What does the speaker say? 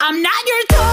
I'm not your toy.